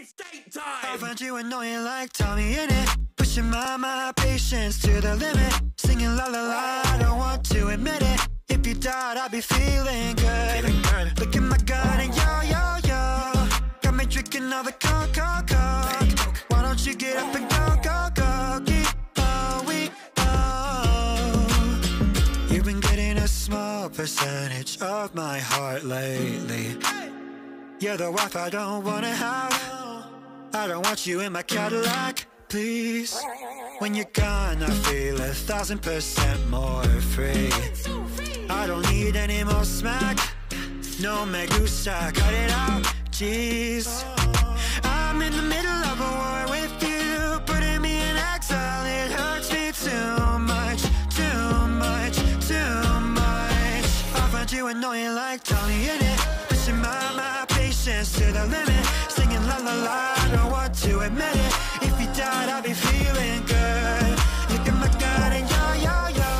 It's date time! I find you annoying like TommyInnit? Pushing my, my patience to the limit. Singing la la la, I don't want to admit it. If you died, I'd be feeling good. Look at my gun and yo, yo, yo. Got me drinking all the coke, coke, coke. Why don't you get up and go, go, go? Keep we oh You've been getting a small percentage of my heart lately You're the wife I don't wanna have. I don't want you in my Cadillac, please. When you're gone I feel a thousand percent more free. I don't need any more smack. No me cut it out, jeez. I'm in the middle of a war with you Putting me in exile, it hurts me too much Too much, too much. I find you annoying like Tommy to the limit Singing la la la, don't want to admit it. If you died, I'd be feeling good. Look at my gun and yo, yo, yo.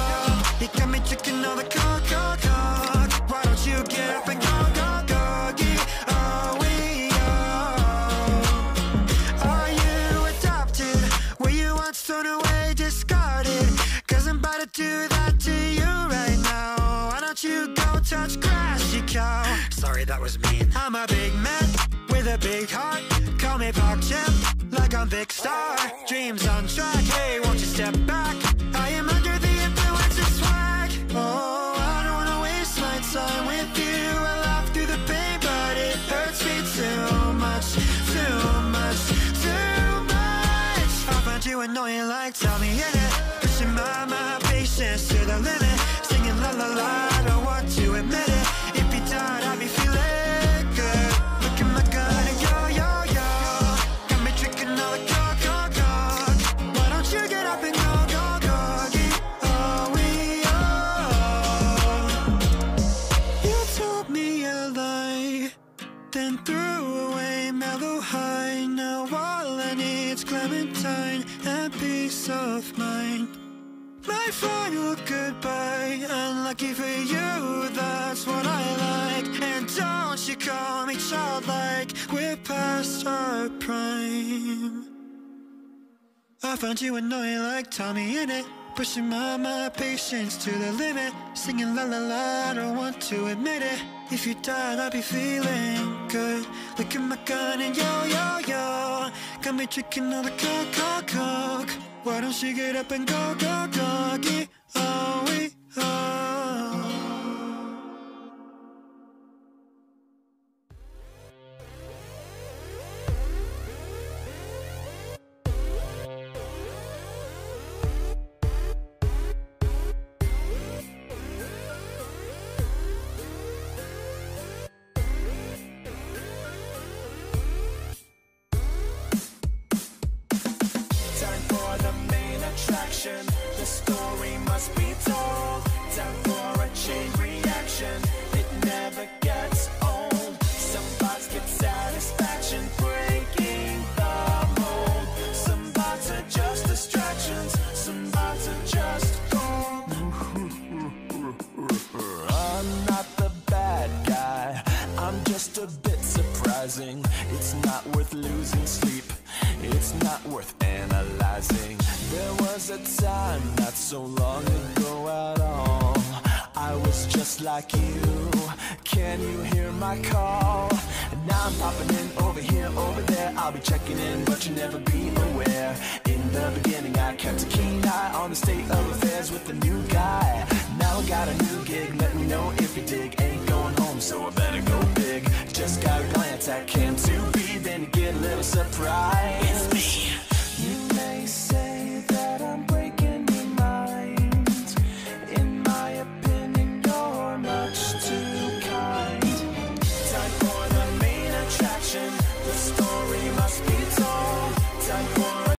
You got me drinking all the coke, coke, coke. Why don't you get up and go, go, go? Get all we are. Are you adopted? Were you once thrown away, discarded? Cause I'm about to do touch grass, you cow Sorry, that was mean. I'm a big man with a big heart. Call me Park Champ, like I'm Big Star. Dreams on track, hey, won't you step back? I am under the influence of swag. Oh, I don't wanna waste my time with you. I laugh through the pain, but it hurts me too much Too much, too much. I find you annoying like Tommy in it. Pushing my, my patience to the limit I need's clementine And peace of mind. My final goodbye. Unlucky for you, that's what I like. And don't you call me childlike. We're past our prime. I found you annoying like TommyInnit. Pushing my, my patience to the limit. Singing la la la, I don't want to admit it If you died, I'd be feeling good. Look at my gun and yo, yo, yo. Got me drinking all the coke, coke, coke. Why don't you get up and go, go, go? Get all we are attraction. The story must be told. Time for a chain reaction. It never gets old. Some bots get satisfaction breaking the mold. Some bots are just distractions. Some bots are just gold. I'm not the bad guy. I'm just a bit surprising. It's not worth losing sleep. It's not worth analyzing. There was a time not so long ago at all. I was just like you. Can you hear my call? Now I'm popping in over here, over there. I'll be checking in, but you'll never be aware. In the beginning, I kept a keen eye on the state of affairs with the new guy. Now I got a new gig, let me know if you dig. Ain't going home, so I better go big. Just got a glance at Cam 2B, then you get a little surprise.